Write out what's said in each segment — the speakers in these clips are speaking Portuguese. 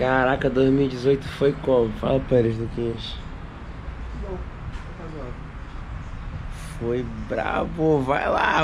Caraca, 2018 foi como? Fala pra eles, Luquinhas. Foi brabo, vai lá.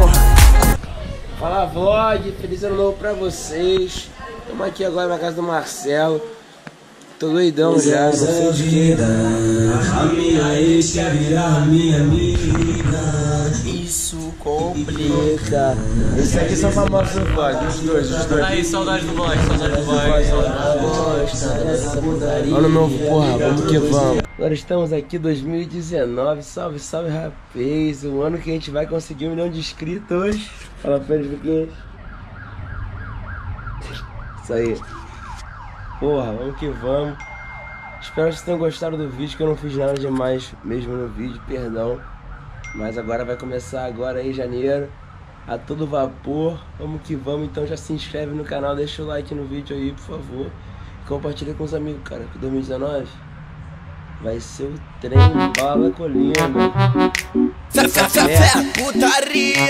Porra. Fala vlog, feliz ano novo pra vocês. Estamos aqui agora na casa do Marcelo. Tô doidão já, quê. A minha ex quer virar minha amiga. Isso complica. Esses aqui são famosos do vlog, os dois, os dois. Aí, saudade do vlog, saudade do vlog. Ano novo, porra, vamos que vamos. Agora estamos aqui 2019, salve, salve rapaz. O ano que a gente vai conseguir um milhão de inscritos hoje. Fala pra eles, Luquinhas. Isso aí. Porra, vamos que vamos. Espero que vocês tenham gostado do vídeo, que eu não fiz nada demais mesmo no vídeo, perdão. Mas agora vai começar agora em janeiro, a todo vapor. Vamos que vamos, então já se inscreve no canal, deixa o like no vídeo aí, por favor. Compartilha com os amigos, cara, que 2019 vai ser o trem bala colina. Putaria.